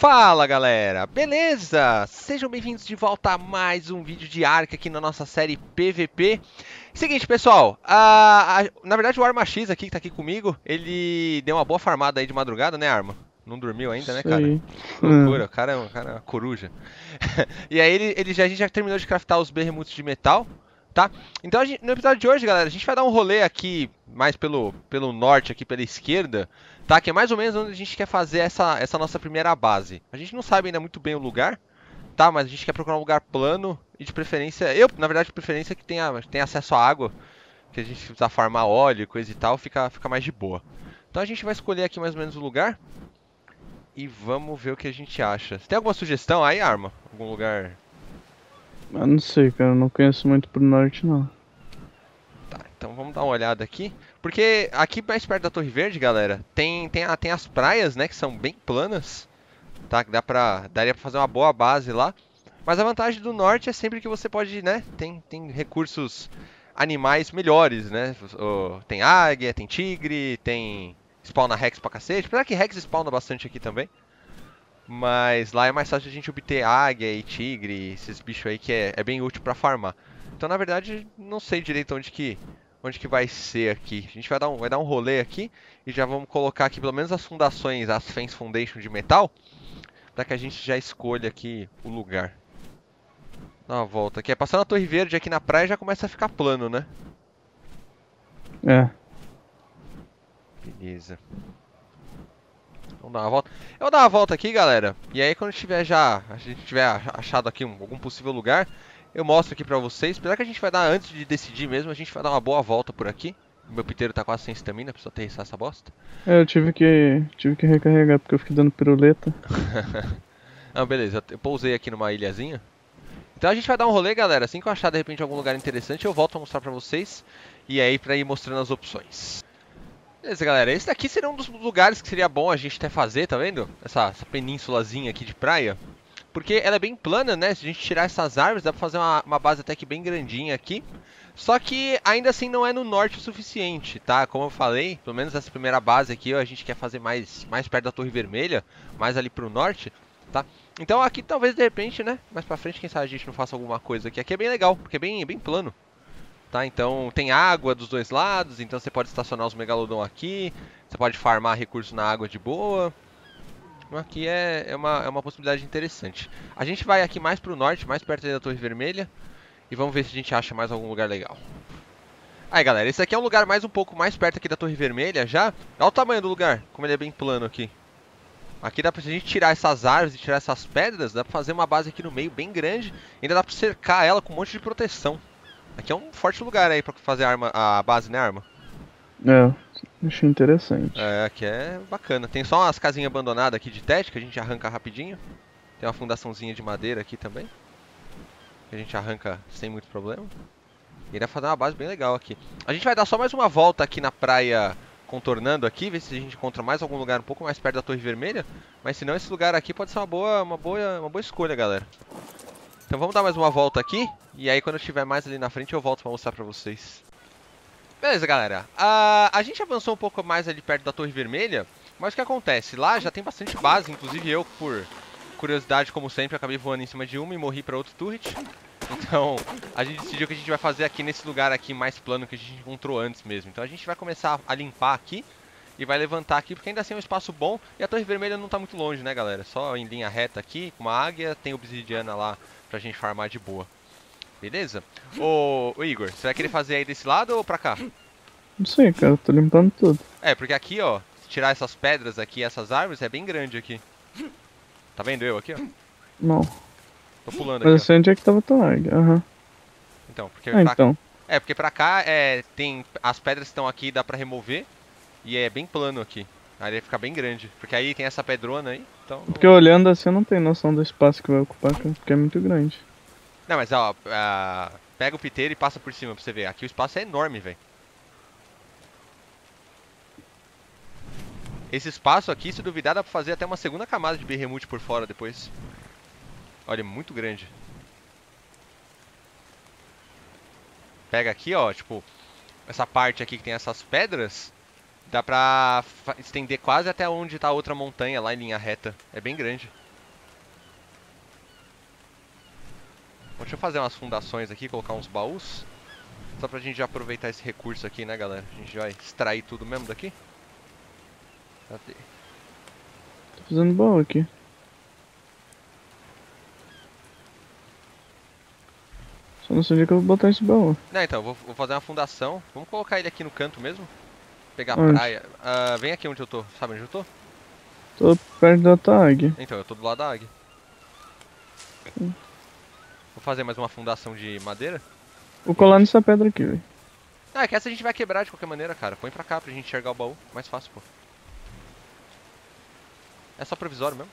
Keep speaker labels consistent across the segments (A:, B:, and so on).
A: Fala galera, beleza? Sejam bem-vindos de volta a mais um vídeo de Ark aqui na nossa série PVP. Seguinte pessoal, a, a, na verdade o Arma X aqui que tá aqui comigo, ele deu uma boa farmada aí de madrugada, né Arma? Não dormiu ainda, né, cara? Loucura, o cara, é o cara é uma coruja. e aí ele, ele já, a gente já terminou de craftar os berremutos de metal, tá? Então gente- no episódio de hoje, galera, a gente vai dar um rolê aqui mais pelo, pelo norte, aqui pela esquerda, tá? Que é mais ou menos onde a gente quer fazer essa, essa nossa primeira base. A gente não sabe ainda muito bem o lugar, tá? Mas a gente quer procurar um lugar plano e de preferência, eu, na verdade, de preferência que tenha, tenha acesso à água, que a gente precisa farmar óleo, coisa e tal, fica, fica mais de boa. Então a gente vai escolher aqui mais ou menos o lugar e vamos ver o que a gente acha. Você tem alguma sugestão aí, Arma? Algum lugar?
B: Eu não sei, cara, eu não conheço muito pro norte, não.
A: Tá, então vamos dar uma olhada aqui. Porque aqui mais perto da Torre Verde, galera, tem, tem, tem as praias, né, que são bem planas. Tá, que dá pra, daria pra fazer uma boa base lá. Mas a vantagem do norte é sempre que você pode, né, tem, tem recursos animais melhores, né? Tem águia, tem tigre, tem spawna Rex pra cacete. Apesar que Rex spawna bastante aqui também. Mas lá é mais fácil a gente obter águia e tigre, esses bichos aí que é, é bem útil pra farmar. Então, na verdade, não sei direito onde que, onde que vai ser aqui. A gente vai dar, um, vai dar um rolê aqui e já vamos colocar aqui pelo menos as fundações, as Fence Foundation de metal, para que a gente já escolha aqui o lugar. Dá uma volta aqui. É passando a Torre Verde aqui na praia já começa a ficar plano, né?
B: É,
A: Beleza. Vamos dar uma volta. Eu vou dar uma volta aqui, galera. E aí quando tiver já, a gente tiver ach- achado aqui um- algum possível lugar, eu mostro aqui pra vocês. Apesar que a gente vai dar antes de decidir mesmo, a gente vai dar uma boa volta por aqui. Meu piteiro tá quase sem estamina, precisa aterrissar essa bosta.
B: É, eu tive que tive que recarregar porque eu fiquei dando piruleta.
A: Ah, beleza. Eu pousei aqui numa ilhazinha. Então a gente vai dar um rolê, galera. Assim que eu achar de repente algum lugar interessante, eu volto a mostrar pra vocês. E aí pra ir mostrando as opções. Beleza, galera. Esse daqui seria um dos lugares que seria bom a gente até fazer, tá vendo? Essa, essa penínsulazinha aqui de praia. Porque ela é bem plana, né? Se a gente tirar essas árvores, dá pra fazer uma, uma base até que bem grandinha aqui. Só que ainda assim não é no norte o suficiente, tá? Como eu falei, pelo menos essa primeira base aqui a gente quer fazer mais, mais perto da Torre Vermelha, mais ali pro norte, tá? Então aqui talvez de repente, né? Mais pra frente, quem sabe a gente não faça alguma coisa aqui. Aqui é bem legal, porque é bem, bem plano. Tá? Então tem água dos dois lados, então você pode estacionar os megalodon aqui, você pode farmar recursos na água de boa. Aqui é, é, uma, é uma possibilidade interessante. A gente vai aqui mais pro norte, mais perto da Torre Vermelha, e vamos ver se a gente acha mais algum lugar legal. Aí galera, esse aqui é um lugar mais um pouco mais perto aqui da Torre Vermelha já. Olha o tamanho do lugar, como ele é bem plano aqui. Aqui dá pra gente tirar essas árvores e tirar essas pedras, dá pra fazer uma base aqui no meio bem grande. Ainda dá pra cercar ela com um monte de proteção. Aqui é um forte lugar aí pra fazer arma, a base, né, arma?
B: É, achei interessante.
A: É, aqui é bacana. Tem só umas casinhas abandonadas aqui de tete que a gente arranca rapidinho. Tem uma fundaçãozinha de madeira aqui também. Que a gente arranca sem muito problema. E fazer uma base bem legal aqui. A gente vai dar só mais uma volta aqui na praia, contornando aqui, ver se a gente encontra mais algum lugar um pouco mais perto da Torre Vermelha. Mas se não, esse lugar aqui pode ser uma boa, uma boa, uma boa escolha, galera. Então vamos dar mais uma volta aqui. E aí quando eu estiver mais ali na frente eu volto pra mostrar pra vocês. Beleza, galera. A, a gente avançou um pouco mais ali perto da Torre Vermelha. Mas o que acontece? Lá já tem bastante base, inclusive eu, por curiosidade, como sempre, acabei voando em cima de uma e morri pra outro turret. Então, a gente decidiu que a gente vai fazer aqui nesse lugar aqui mais plano que a gente encontrou antes mesmo. Então a gente vai começar a limpar aqui e vai levantar aqui, porque ainda assim é um espaço bom. E a Torre Vermelha não tá muito longe, né, galera? Só em linha reta aqui, com uma águia, tem obsidiana lá pra gente farmar de boa. Beleza? Ô, ô Igor, você vai querer fazer aí desse lado ou pra cá?
B: Não sei, cara, eu tô limpando tudo.
A: É, porque aqui, ó, se tirar essas pedras aqui, essas árvores, é bem grande aqui. Tá vendo eu aqui, ó?
B: Não.
A: Tô pulando
B: Mas eu
A: aqui,
B: sei onde é que tava tua águia. Aham.
A: Então, porque
B: Ah,
A: pra...
B: então.
A: É, porque pra cá é, tem as pedras que estão aqui, dá pra remover. E é bem plano aqui. Aí vai ficar bem grande. Porque aí tem essa pedrona aí, então...
B: Porque olhando assim eu não tenho noção do espaço que vai ocupar, porque é muito grande.
A: Não, mas ó, ah, pega o piteiro e passa por cima pra você ver. Aqui o espaço é enorme, velho. Esse espaço aqui, se duvidar, dá pra fazer até uma segunda camada de berremute por fora depois. Olha, é muito grande. Pega aqui, ó, tipo, essa parte aqui que tem essas pedras, dá pra estender quase até onde tá a outra montanha lá em linha reta. É bem grande. Deixa eu fazer umas fundações aqui, colocar uns baús. Só pra gente já aproveitar esse recurso aqui, né, galera? A gente vai extrair tudo mesmo daqui. Cadê?
B: Tô fazendo baú aqui. Só não sei onde é que eu vou botar esse baú.
A: Não, então, eu vou, vou fazer uma fundação. Vamos colocar ele aqui no canto mesmo. Pegar a
B: Onde?
A: praia. Ah, vem aqui onde eu tô. Sabe onde eu tô?
B: Tô perto da tag.
A: Então, eu tô do lado da águia. Vou fazer mais uma fundação de madeira.
B: Vou colar nessa pedra aqui, velho.
A: Ah, é que essa a gente vai quebrar de qualquer maneira, cara. Põe pra cá pra gente enxergar o baú. Mais fácil, pô. É só provisório mesmo.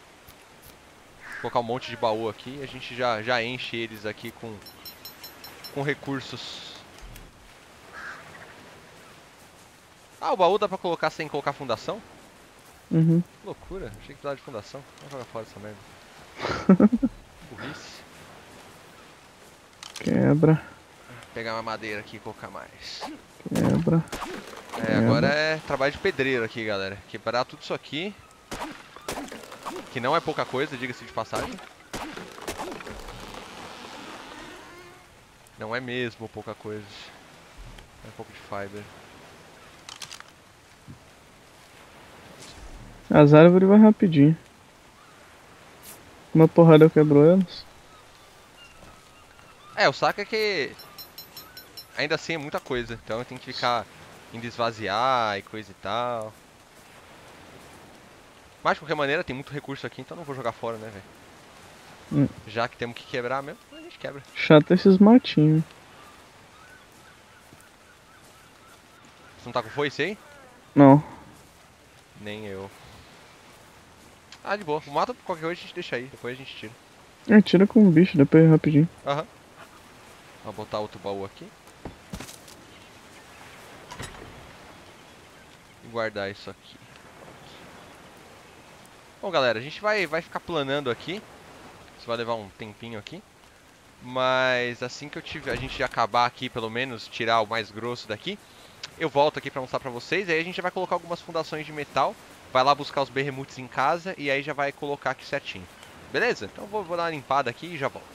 A: Vou colocar um monte de baú aqui e a gente já, já enche eles aqui com, com recursos. Ah, o baú dá pra colocar sem colocar fundação?
B: Uhum.
A: Que loucura, achei que precisava de fundação. Vamos jogar fora essa merda. Burrice.
B: Quebra,
A: Pegar uma madeira aqui e colocar mais.
B: quebra.
A: É, agora é trabalho de pedreiro aqui, galera. Quebrar tudo isso aqui. Que não é pouca coisa, diga-se de passagem. Não é mesmo pouca coisa. É um pouco de fiber.
B: As árvores vai rapidinho. Uma porrada eu quebrou elas.
A: É, o saco é que ainda assim é muita coisa, então tem que ficar indo esvaziar e coisa e tal. Mas de qualquer maneira tem muito recurso aqui, então não vou jogar fora, né, velho?
B: Hum.
A: Já que temos que quebrar mesmo, a gente quebra.
B: Chato esses matinhos.
A: Você não tá com foice aí?
B: Não.
A: Nem eu. Ah, de boa. O mato qualquer coisa a gente deixa aí, depois a gente tira.
B: É, tira com o bicho, depois rapidinho.
A: Aham. Vou botar outro baú aqui. E guardar isso aqui. Bom, galera, a gente vai, vai ficar planando aqui. Isso vai levar um tempinho aqui. Mas assim que eu tiver, a gente acabar aqui, pelo menos, tirar o mais grosso daqui, eu volto aqui pra mostrar pra vocês. Aí a gente vai colocar algumas fundações de metal. Vai lá buscar os berremuts em casa e aí já vai colocar aqui certinho. Beleza? Então vou, vou dar uma limpada aqui e já volto.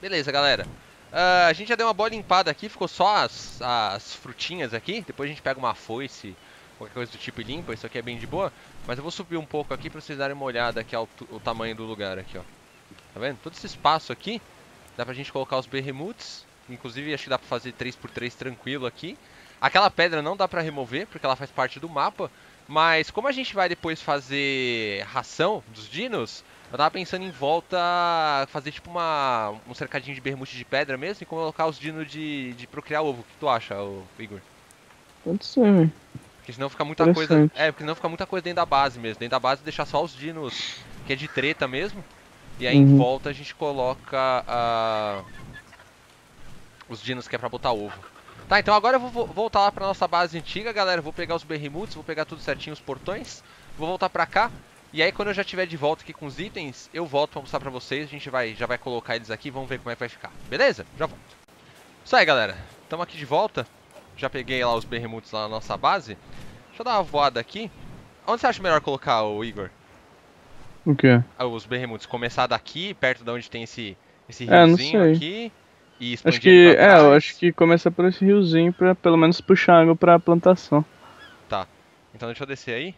A: Beleza, galera. Ah, a gente já deu uma boa limpada aqui, ficou só as, as frutinhas aqui. Depois a gente pega uma foice, qualquer coisa do tipo e limpa. Isso aqui é bem de boa. Mas eu vou subir um pouco aqui pra vocês darem uma olhada aqui ao o tamanho do lugar aqui, ó. Tá vendo? Todo esse espaço aqui, dá pra gente colocar os berremuts. Inclusive acho que dá pra fazer 3x3 tranquilo aqui. Aquela pedra não dá pra remover, porque ela faz parte do mapa. Mas como a gente vai depois fazer ração dos dinos, eu tava pensando em volta fazer tipo uma, um cercadinho de bermute de pedra mesmo e colocar os dinos de, de procriar ovo. O que tu acha, Igor?
B: Pode ser, velho.
A: Porque senão fica muita coisa. É, porque senão fica muita coisa dentro da base mesmo. Dentro da base deixar só os dinos que é de treta mesmo. E aí em
B: Uhum.
A: volta a gente coloca ah, os dinos que é pra botar ovo. Tá, então agora eu vou vo- voltar lá pra nossa base antiga, galera. Vou pegar os berrimuts, vou pegar tudo certinho, os portões. Vou voltar pra cá. E aí quando eu já tiver de volta aqui com os itens, eu volto pra mostrar pra vocês. A gente vai, já vai colocar eles aqui, vamos ver como é que vai ficar. Beleza? Já volto. Isso aí, galera. Estamos aqui de volta. Já peguei lá os berrimuts lá na nossa base. Deixa eu dar uma voada aqui. Onde você acha melhor colocar o Igor?
B: O quê?
A: Ah, Os berrimuts. Começar daqui, perto de onde tem esse, esse
B: É,
A: riozinho
B: sei.
A: aqui. E expandir
B: Acho que. É, eu acho que começa por esse riozinho pra pelo menos puxar água pra plantação.
A: Então deixa eu descer aí.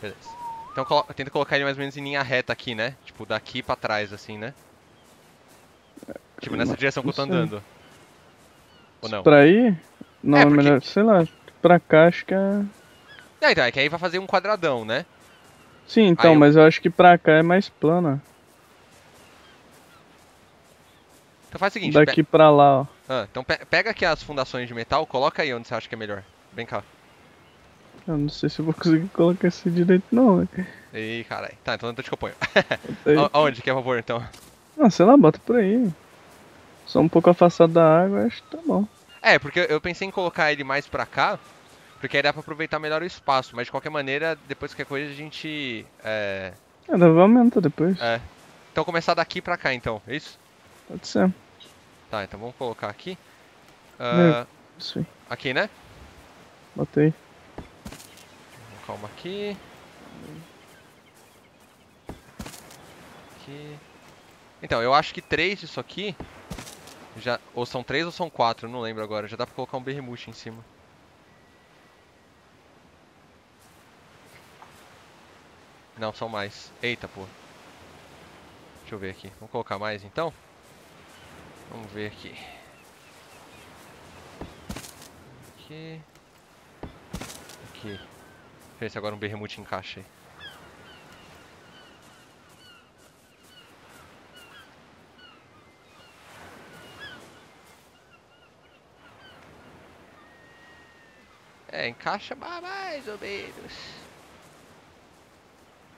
A: Beleza. Então colo- tenta colocar ele mais ou menos em linha reta aqui, né? Tipo, daqui pra trás, assim, né? Tipo, nessa direção que eu tô andando. Ou não?
B: Pra ir? Não,
A: É,
B: é
A: porque-
B: melhor, sei lá. Pra cá acho que é.
A: Não, então, é que aí vai fazer um quadradão, né?
B: Sim, então,
A: Aí eu-
B: mas eu acho que pra cá é mais plana.
A: Então faz o seguinte,
B: Daqui pra lá, ó.
A: pe- ah, então pe- pega aqui as fundações de metal, coloca aí onde você acha que é melhor. Vem cá.
B: Eu não sei se eu vou conseguir colocar esse direito, não, velho.
A: Ih, caralho. Tá, então onde que eu ponho? A- Aonde que é favor, então?
B: Ah, sei lá, bota por aí. Só um pouco afastado da água, acho que tá bom.
A: É, porque eu pensei em colocar ele mais pra cá, porque aí dá pra aproveitar melhor o espaço, mas de qualquer maneira, depois qualquer coisa a gente... É...
B: É, pra aumentar depois.
A: é. Então começar daqui pra cá, então, é isso?
B: Pode ser.
A: Tá, então vamos colocar aqui. Ah,
B: Isso aí.
A: aqui, né?
B: Bota
A: Calma aqui. Aqui. Então, eu acho que três disso aqui. Já, ou são três ou são quatro, não lembro agora. Já dá pra colocar um berrimute em cima. Não, são mais. Eita, pô. Deixa eu ver aqui. Vamos colocar mais então? Vamos ver aqui. Aqui. Aqui. Ver se agora um berrimute encaixa aí. É, encaixa mais ou menos.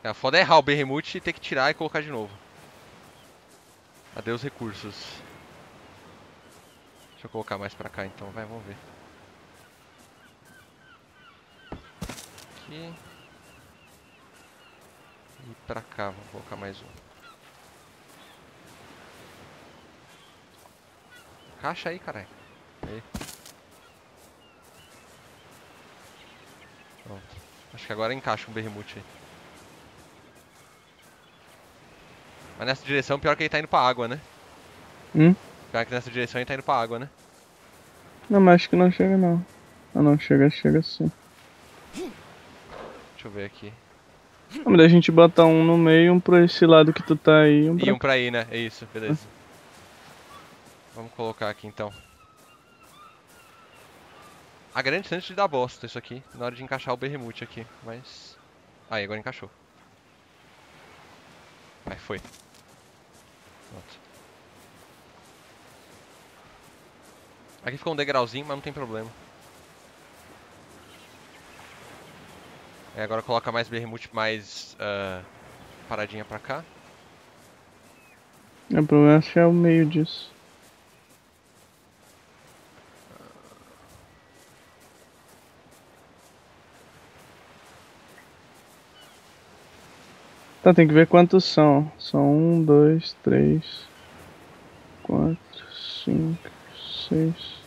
A: É, foda é errar o berrimute e ter que tirar e colocar de novo. Adeus recursos. Deixa eu colocar mais pra cá então, vai, vamos ver. Aqui. E pra cá, vou colocar mais um. Encaixa aí, caralho. Aí. Pronto. Acho que agora encaixa um berrimute aí. Mas nessa direção, pior que ele tá indo pra água, né?
B: Hum?
A: Pior que nessa direção ele tá indo pra água, né?
B: Não, mas acho que não chega não. Ah não, chega, chega sim.
A: Deixa eu ver aqui.
B: Ah, mas daí a gente bota um no meio, um pra esse lado que tu tá aí e um pra
A: E um pra aí, né? É isso, beleza. Vamos colocar aqui então. A grande chance de dar bosta isso aqui, na hora de encaixar o berrimute aqui, mas... Aí, agora encaixou. Aí, foi. Pronto. Aqui ficou um degrauzinho, mas não tem problema. É, agora coloca mais berrimute, mais ah, paradinha pra cá.
B: O problema é achar o meio disso. Tá, tem que ver quantos são. São um, dois, três, quatro, cinco, seis.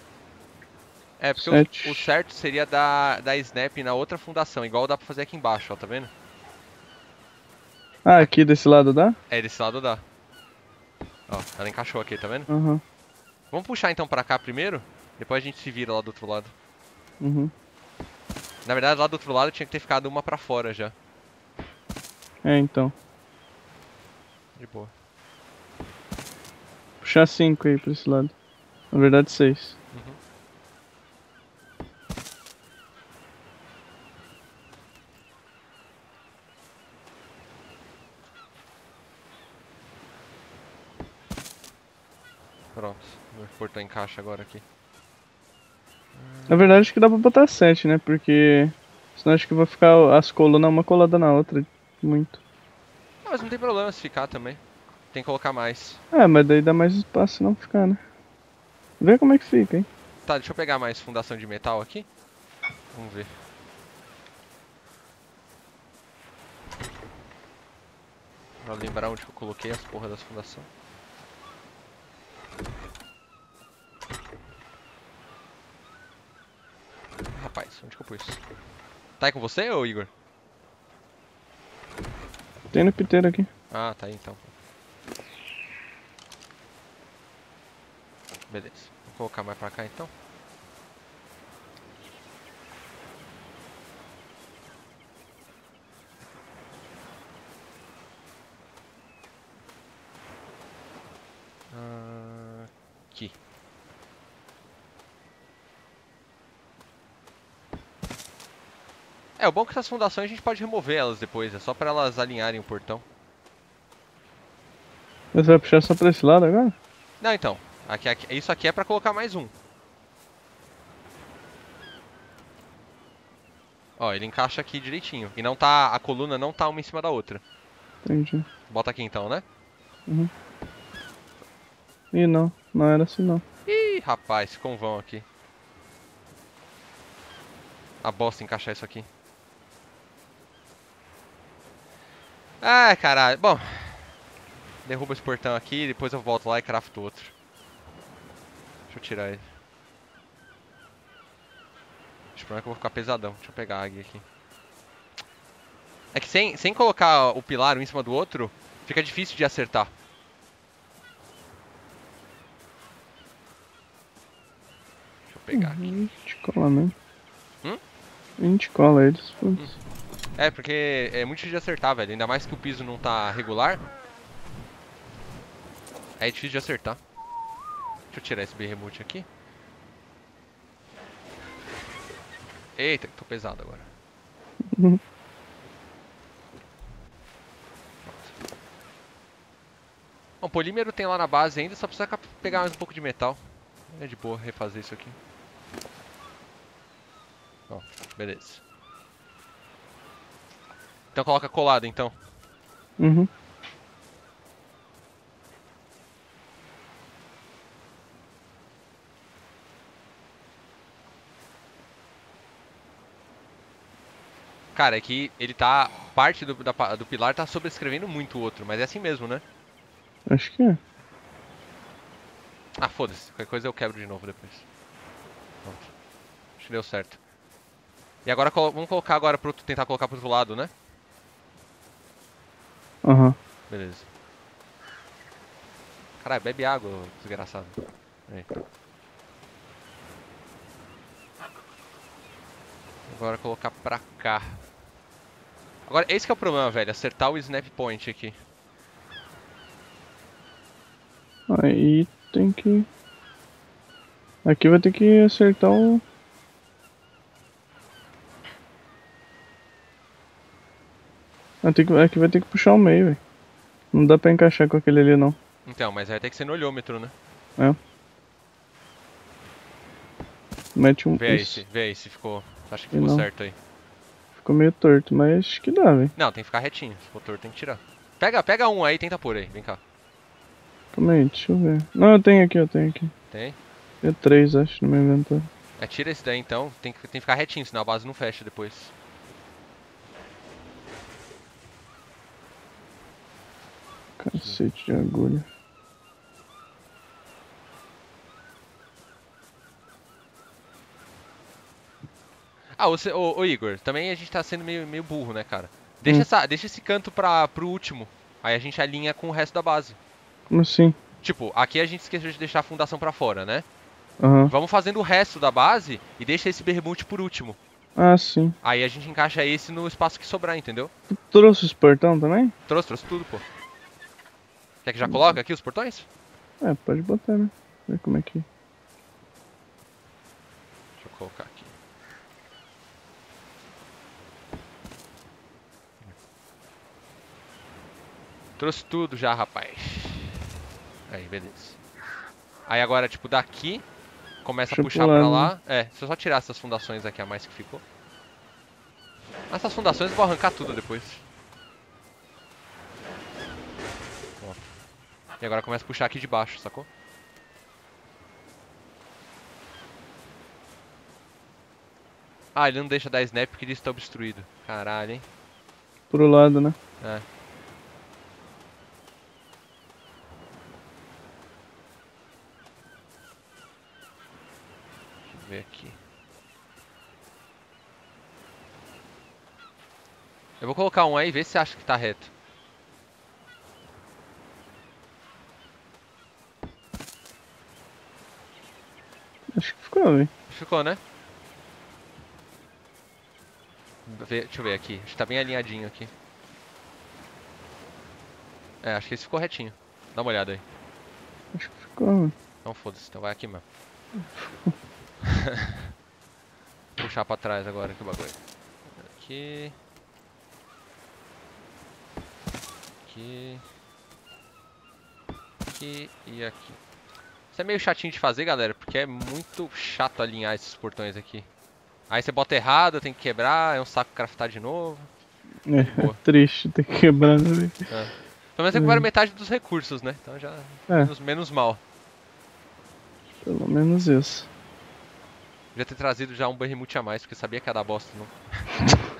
A: É, porque o, o certo seria dar, dar snap na outra fundação, igual dá pra fazer aqui embaixo, ó, tá vendo?
B: Ah, aqui desse lado dá?
A: É, desse lado dá. Ó, ela encaixou aqui, tá vendo?
B: Aham.
A: Vamos puxar então pra cá primeiro, depois a gente se vira lá do outro lado.
B: Uhum.
A: Na verdade, lá do outro lado tinha que ter ficado uma pra fora já.
B: É, então.
A: De boa.
B: Puxar cinco aí pra esse lado. Na verdade, seis.
A: Uhum. Pronto, encaixa agora aqui.
B: Na verdade, acho que dá pra botar sete, né? Porque. Senão acho que vai ficar as colunas uma colada na outra. Muito.
A: Ah, mas não tem problema se ficar também. Tem que colocar mais.
B: É, mas daí dá mais espaço se não ficar, né? Vê como é que fica, hein?
A: Tá, deixa eu pegar mais fundação de metal aqui. Vamos ver. Pra lembrar onde eu coloquei as porras das fundações. Rapaz, onde que eu pus? Tá aí com você, ô Igor?
B: Tem no piteiro aqui.
A: Ah, tá aí então. Beleza. Vou colocar mais pra cá então. Ah, Aqui. É, o bom é que essas fundações a gente pode remover elas depois, é só pra elas alinharem o portão.
B: Você vai puxar só pra esse lado agora?
A: Não, então. Aqui, aqui- isso aqui é pra colocar mais um. Ó, ele encaixa aqui direitinho. E não tá. A coluna não tá uma em cima da outra.
B: Entendi.
A: Bota aqui então, né?
B: Ih, não. Não era assim, não.
A: Ih, rapaz, ficou um vão aqui. A bosta encaixar isso aqui. Ah, caralho. Bom. Derruba esse portão aqui, depois eu volto lá e crafto outro. Deixa eu tirar ele. Acho que o problema é que eu vou ficar pesadão. Deixa eu pegar a águia aqui. É que sem, sem colocar o pilar um em cima do outro, Fica difícil de acertar. Deixa eu pegar aqui.
B: A gente cola mesmo.
A: Hum?
B: A gente cola eles, putz.
A: É, porque é muito difícil de acertar, velho. Ainda mais que o piso não tá regular. É difícil de acertar. Deixa eu tirar esse berremute aqui. Eita, tô pesado agora.
B: Uhum.
A: Bom, polímero tem lá na base ainda, só precisa pegar mais um pouco de metal. É de boa refazer isso aqui. Ó, beleza. Então coloca colado então.
B: Uhum.
A: Cara, é que ele tá. Parte do, da do pilar tá sobrescrevendo muito o outro, mas é assim mesmo, né?
B: Acho que é.
A: Ah, foda-se. Qualquer coisa eu quebro de novo depois. Pronto. Acho que deu certo. E agora vamos colocar agora pro outro, tentar colocar pro outro lado, né?
B: Aham.
A: Beleza. Caralho, bebe água, desgraçado. Aí. Agora colocar pra cá. Agora, esse que é o problema, velho. Acertar o snap point aqui.
B: Aí tem que. Aqui vai ter que acertar o. Ah, tem que... Aqui vai ter que puxar o meio, velho. Não dá pra encaixar com aquele ali não.
A: Então, mas vai ter que ser no olhômetro, né?
B: Mete um.
A: Vê aí se, vê aí se ficou. Acho que
B: E
A: ficou
B: não.
A: certo aí.
B: Ficou meio torto, mas acho que dá, velho.
A: Não, tem que ficar retinho. Se for torto, tem que tirar. Pega, pega um aí, tenta pôr aí. Vem cá.
B: Calma aí, deixa eu ver. Não, eu tenho aqui, eu tenho aqui.
A: Tem?
B: Tem três, acho, no meu inventário.
A: É, tira esse daí então. Tem que, tem que ficar retinho, senão a base não fecha depois.
B: Cacete de agulha.
A: Ah, você, ô, ô, Igor, também a gente tá sendo meio, meio burro, né, cara? Deixa,
B: Hum.
A: essa, deixa esse canto pra, pro último. Aí a gente alinha com o resto da base.
B: Como assim?
A: Tipo, aqui a gente esqueceu de deixar a fundação pra fora, né?
B: Aham.
A: Vamos fazendo o resto da base e deixa esse bermute por último.
B: Ah, sim.
A: Aí a gente encaixa esse no espaço que sobrar, entendeu?
B: Tu trouxe os portão também?
A: Trouxe, trouxe tudo, pô. Quer que já coloque aqui os portões?
B: É, pode botar, né? Ver como é que.
A: Deixa eu colocar aqui. Trouxe tudo já, rapaz. Aí, beleza. Aí agora, tipo, daqui começa
B: Deixa
A: a puxar
B: pular,
A: pra
B: né?
A: lá. É, se eu só tirar essas fundações aqui a mais que ficou. Essas fundações eu vou arrancar tudo depois. E agora começa a puxar aqui de baixo, sacou? Ah, ele não deixa dar snap porque ele está obstruído. Caralho, hein?
B: Pro lado, né?
A: É. Deixa eu ver aqui. Eu vou colocar um aí e ver se acha que tá reto.
B: Que ficou,
A: né? Deixa eu ver aqui. Acho que tá bem alinhadinho aqui. É, acho que esse ficou retinho. Dá uma olhada aí.
B: Acho que ficou, velho.
A: Não foda-se, então vai aqui mesmo. Puxar pra trás agora o bagulho. Aqui. Aqui. Aqui e aqui. Isso é meio chatinho de fazer, galera, porque é muito chato alinhar esses portões aqui. Aí você bota errado, tem que quebrar, é um saco craftar de novo.
B: É,
A: Boa.
B: triste ter que quebrar, né, velho?
A: Pelo menos recupera metade dos recursos, né? Então já
B: É.
A: menos, menos mal.
B: Pelo menos isso.
A: Devia ter trazido já um berrimute a mais, porque sabia que ia dar bosta, não.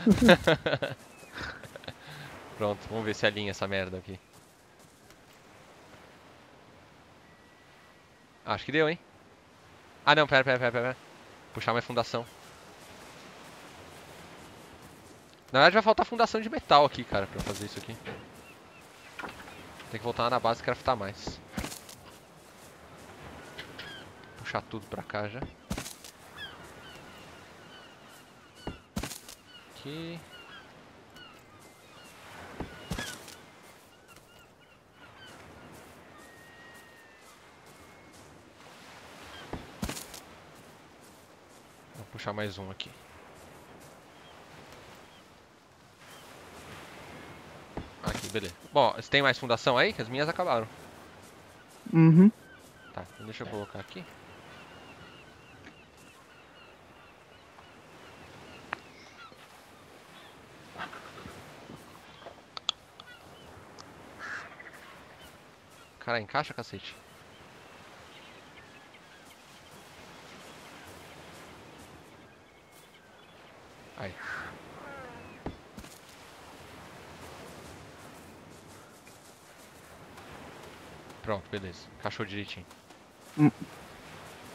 A: Pronto, vamos ver se alinha essa merda aqui. Acho que deu, hein? Ah, não, pera, pera, pera, pera. Puxar mais fundação. Na verdade vai faltar fundação de metal aqui, cara, pra fazer isso aqui. Tem que voltar lá na base e craftar mais. Puxar tudo pra cá já. Aqui. Vou puxar mais um aqui. Aqui, beleza. Bom, você tem mais fundação aí? Que as minhas acabaram.
B: Uhum.
A: Tá, então deixa eu colocar aqui. Cara, encaixa, cacete. Aí. Pronto, beleza. Encaixou direitinho.
B: Hum.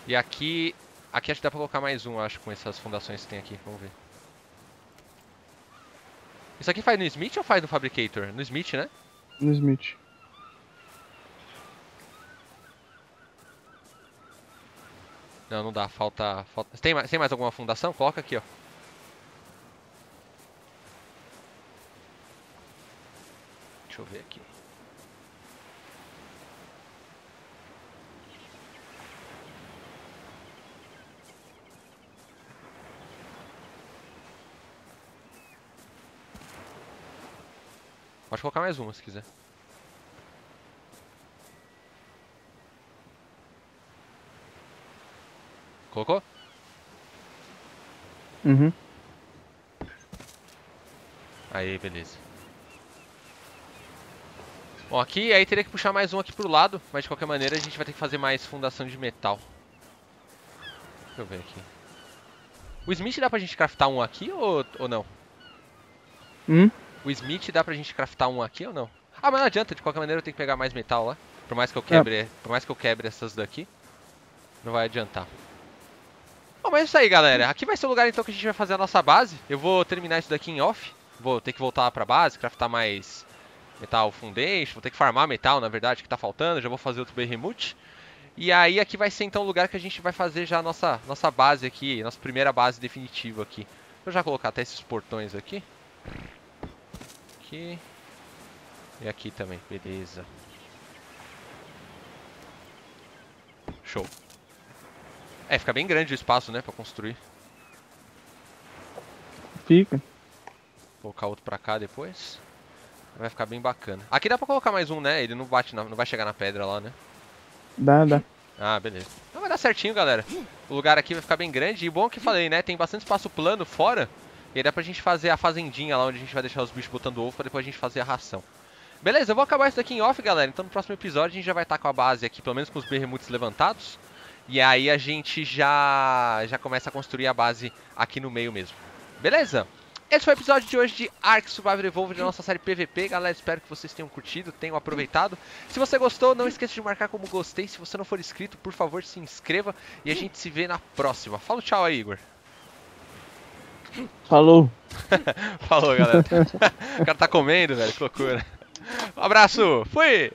A: E aqui... Aqui acho que dá pra colocar mais um, acho, com essas fundações que tem aqui. Vamos ver. Isso aqui faz no Smith ou faz no Fabricator? No Smith, né?
B: No Smith.
A: Não, não dá. Falta... falta... Tem, mais, tem mais alguma fundação? Coloca aqui, ó. Deixa eu ver aqui. Pode colocar mais uma se quiser. Colocou?
B: Uhum.
A: Aí, beleza. Bom, aqui aí teria que puxar mais um aqui pro lado, mas de qualquer maneira a gente vai ter que fazer mais fundação de metal. Deixa eu ver aqui. O Smith dá pra gente craftar um aqui ou, ou não?
B: Hum?
A: O Smith dá pra gente craftar um aqui ou não? Ah, mas não adianta, de qualquer maneira eu tenho que pegar mais metal lá. Por mais que eu quebre, por mais que eu quebre essas daqui, não vai adiantar. Bom, mas é isso aí, galera. Aqui vai ser o lugar então que a gente vai fazer a nossa base. Eu vou terminar isso daqui em off. Vou ter que voltar pra base, craftar mais metal foundation, vou ter que farmar metal, na verdade, que tá faltando. Já vou fazer outro Behemoth. E aí aqui vai ser então o lugar que a gente vai fazer já a nossa, nossa base aqui, nossa primeira base definitiva aqui. Vou já colocar até esses portões aqui. Aqui. E aqui também, beleza. Show. É, fica bem grande o espaço, né, pra construir.
B: Fica.
A: Vou colocar outro pra cá depois. Vai ficar bem bacana. Aqui dá pra colocar mais um, né? Ele não bate na, não vai chegar na pedra lá, né?
B: Dá, dá.
A: Ah, beleza. Então vai dar certinho, galera. O lugar aqui vai ficar bem grande. E bom que falei, né? Tem bastante espaço plano fora. E aí dá pra gente fazer a fazendinha lá onde a gente vai deixar os bichos botando ovo pra depois a gente fazer a ração. Beleza, eu vou acabar isso daqui em off, galera. Então no próximo episódio a gente já vai estar com a base aqui, pelo menos com os berremuts levantados. E aí a gente já, já começa a construir a base aqui no meio mesmo. Beleza? Esse foi o episódio de hoje de Ark Survivor Evolved da nossa série PVP. Galera, espero que vocês tenham curtido, tenham aproveitado. Se você gostou, não esqueça de marcar como gostei. Se você não for inscrito, por favor, se inscreva. E a gente se vê na próxima. Fala tchau aí, Igor.
B: Falou.
A: Falou, galera. o cara tá comendo, velho. Que loucura. Um abraço. Fui!